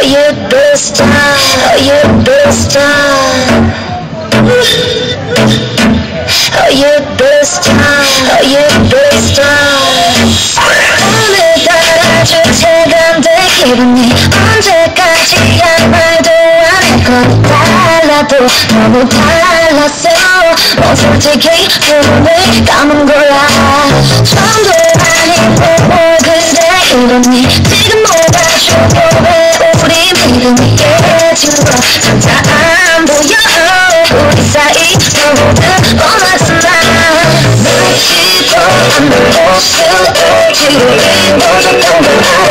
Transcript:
Oh, you better stop. Oh, you better stop. Oh, you better stop. Oh, you better stop. 오늘따라 주체감돼 기분이 언제까지야 말도 안해건 달라도 너무 달랐어 뭐 솔직히 눈을 감은 거야 Baby, no, no, no, no, no.